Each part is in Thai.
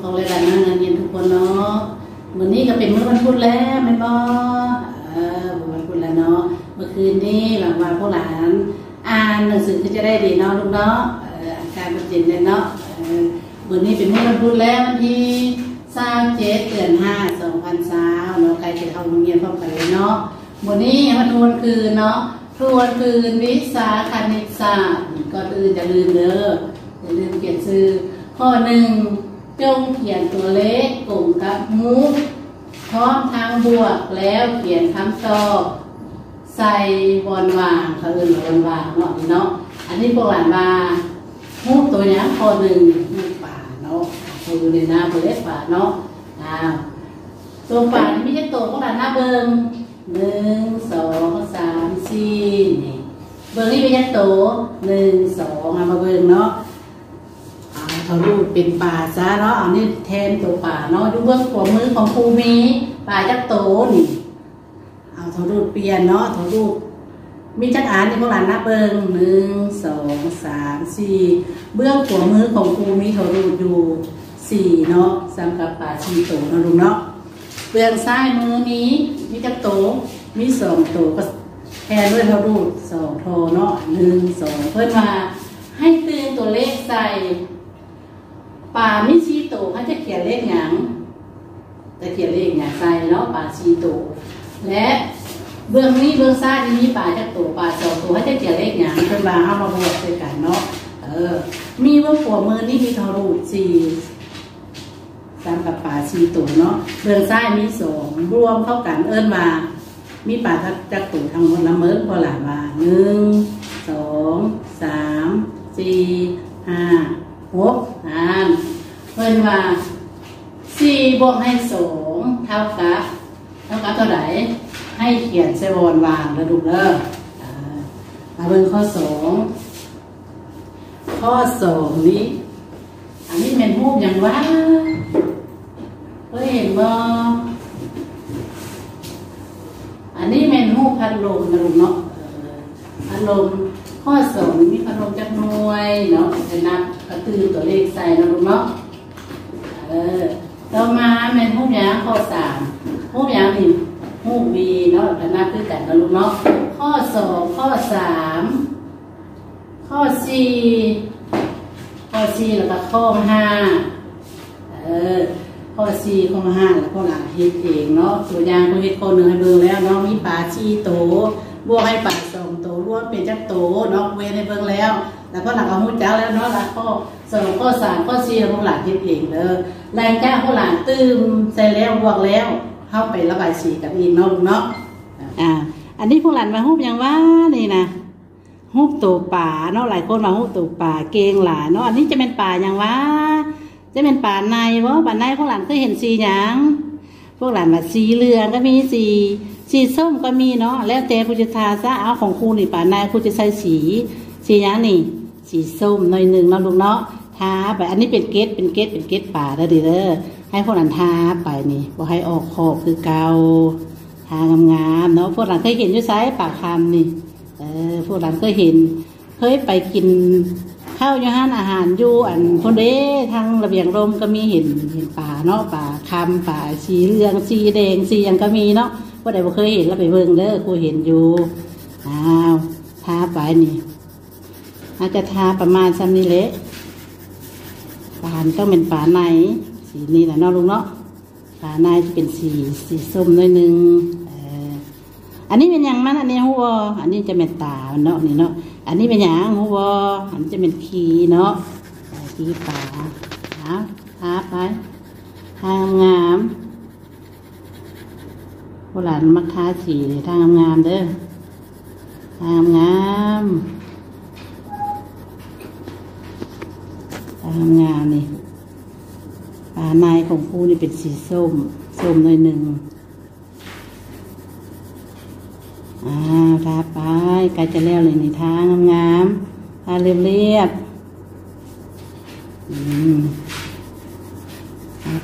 ของรายการนั่งงานเย็นทุกคนเนาะวันนี้ก็เป็นเมื้อวันพุธแล้วแม่นบ่เออวันพุธแล้วเนาะ เมื่อคืนนี้หลังวันพวกหลาน อ่านหนังสือก็จะได้ดีเนาะลูกเนาะเอออาการมันเย็นเลยเนาะเออวันนี้เป็นเมื้อวันพุธแล้ววันที่27เดือน5 2020เนาะใครจะเข้าโรงเรียนพร้อมกันเลยเนาะวันนี้มาทวนคืนเนาะทวนคืนวิชาคณิตศาสตร์ก็อื่นอย่าลืมเด้ออย่าลืมเขียนชื่อข้อหนึ่ง จงเขียนตัวเลขกลุ่มกับมุกพร้อมทางบวกแล้วเขียนคำตอบใส่บอลวางเขาเรียกว่าบอลวางเนาะเนาะอันนี้โบราณว่ามุกตัวเนี้ยข้อหนึ่งมุกป่าเนาะตัวอยู่ในหน้าตัวเลป่าเนาะอ้าวตัวป่านี่ไม่ใช่ตัวโบราณหน้าเบิงหนึ่งสองสามสี่นี่เบิงนี่ไม่ใช่ตัวหนึ่งสองมาเบิงเนาะ เขารูปเป็นป่าซะเนาะอันนี้แทนตัวป่าเนาะอยู่เบื้องขวามือของครูมีป่าจักโตนี่เอาเขารูปเปลี่ยนเนาะเขารูปมีจักอ่านที่พวกหลานนับเบิงหนึ่งสองสามสี่เบื้องขวามือของครูมีเขารูปอยู่สี่เนาะสำกับป่าชีโตเนาะลุงเนาะเบื้องซ้ายมือนี้มีจักโตมีสองโตก็แทนด้วยเขารูปสองโทเนาะหนึ่งสองเพื่อนมาให้ตื่นตัวเลขใส่ ป่าไมิชีโตเขาจะเขียนเลขหยังจะเขียนเลขหยังใส่เนาะป่าชีโตและเบื้องนี้เบื้องซ้ายนี่มีป่าจักโตป่าสองตัวเขาจะเขียนเลขหยังเป็นบาเอามาบวกด้วยกันเนาะเออ มีว่าหัวมือนี่มีทอรูดสี่ตามกับป่าชีโตเนาะเบื้องซ้ายมีสองรวมเข้ากันเอิ้นมามีป่าจักโตทั้งหมดละเมิดพอหลานมาหนึ่งสองสามสี่ห้า หกอ่านเพิ่นว่าสี่บวกให้สองเท่ากับเท่ากับเท่าไหร่ให้เขียนเซวอนวางแล้วดูเด้ออ่ามาเบิ่งข้อสองข้อสองนี้ อันนี้เป็นรูปอย่างว่าเฮ้ยเห็นบ่อันนี้เป็นรูปพัดลมนะลูกเนาะ ลมข้อสองมีพัดลมจักหน่วยเนาะจะนับกระตือตัวเลขใส่นะลูกเนาะเออต่อมาเป็นรูปยางข้อสามรูปยางนี่รูปวีเนาะจะนับคือกันนะลูกเนาะข้อสองข้อสามข้อสี่ข้อสี่แล้วก็ข้อห้าเออข้อสี่ข้อห้าแล้วก็หลังเฮ็ดเองเนาะตัวอย่างตัวเฮ็ดข้อหนึ่งให้เบิ่งแล้วเนาะมีปลาชีโต บวกให้ปาสองโตรวมเป็นจักโตเนาะเวในเบิ่งแล้ว แล้วก็หลักเอาหูจักแล้วเนาะหลักข้อสองข้อสามข้อสี่พวกหลานเฮ็ดเองเด้อแรงจ้างพวกหลานตื้มใส่แล้วบวกแล้ว เข้าไประบายสีกับอีนาะลูกเนาะอ่า อันนี้พวกหลานมาฮูบยังว่านี่นะฮูบตัวป่าเนาะหลายคนมาฮูบตัวป่าเกงหลานเนาะอันนี้จะเป็นป่ายังว่าจะเป็นป่าในบ่ป่าในพวกหลานเคยเห็นสีหยังพวกหลานมาสีเหลืองก็มีสี สีส้มก็มีเนาะแล้วแต่คุณจะทาซะเอาของครูนี่ป่าในครูจะใส่สี สีหยังนี่ สีส้มหน่อยหนึ่งเนาะลูกเนาะทาไปอันนี้เป็นเกตเป็นเกตเป็นเกตป่าเด้อเด้อให้พวกหลานทาไปนี่บ่ให้ออกขอบคือเกาทางามๆเนาะพวกหลานเคยเห็นอยู่ไซปากคำนี่เออพวกหลานเคยเห็น เคยไปกินข้าวอยู่ห้านอาหารอยู่อันคนเด้ทางระเบียงรมก็มีเห็นเห็นป่าเนาะป่าคำป่าสีเหลืองสีแดงสีหยังก็มีเนาะ ว่าใดบ่เคยเห็นแล้วไปเบิ่งเด้อครูเห็นอยู่อ้าวทาไปนี่อาจจะทาประมาณซ้ำนี้เละปานต้องเป็นปาในสีนี้แหละเนาะลุงเนาะปาในจะเป็นสีสีส้มหน่อยนึงเอออันนี้เป็นหยังมันอันนี้หัวอันนี้จะเป็นตาเนาะนี่เนาะอันนี้เป็นหยังหัวอันนี้จะเป็นขีเนาะขีปลาเอาทาไปทางา ผู้หลานมักทาสีทางงามๆเด้อทางงามทางงามนี่ปลาในของครูนี่เป็นสีส้ม ส้มหน่อยหนึ่งอ่าทาไปใกล้จะแล้วเลยนี่ทางงามๆทาเรียบๆอืม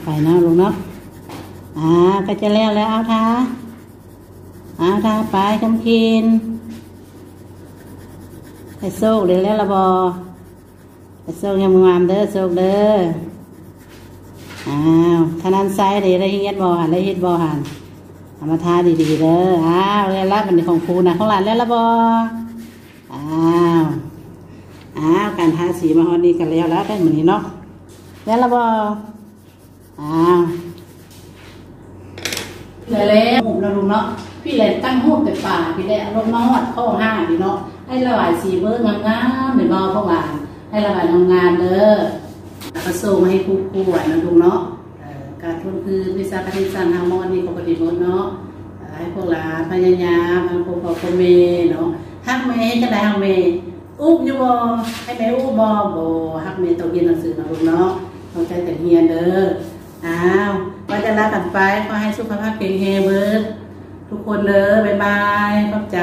ไปนะลุงเนาะอ่าก็จะแล้วแล้วเอาทา อาทาไปคำคินไปโซกเดี๋ยวแล้วละบอไปโซกยามงามเด้อโซกเด้ออ้าวทางนั้นซ้ายเดี๋ยวได้เฮ็ดบ่หันได้เฮ็ดบ่หันเอามาทาดีๆเด้ออ้าวแล้วรับอันนี้ของครูนะของหลานแล้วละบ่อ้าวอ้าวการทาสีมาฮอดนี้กันแล้วแล้วได้เหมือนนี้เนาะแล้วละบ่อ้าวแล้วแล้วผมเราดูเนาะ พี่เลยตั้งหูแต่ป่าพี่เลยรถมาฮอดเข้าห้างพี่เนาะให้ระบายสีเบอร์งามๆเหมือนบ่พวกหลานให้ระบายงามๆเด้อแล้วก็ส่งให้ผู้ป่วยนะลุงเนาะการทุนคือวิสาการสันฮาร์โมนีของปฏิบัติเนาะให้พวกหลานพยายามทำพวกพ่อพ่อแม่เนาะฮักแม่จะได้ฮักแม่อุ้มอยู่บ่ให้แม่อุ้มบ่บ่ฮักแม่ต้องเรียนหนังสือนะลุงเนาะต้องใจแต่เรียนเด้ออ้าวว่าจะลากันไปขอให้สุขภาพแข็งแรงเบิด ทุกคนเลย บ๊ายบายขอบใจ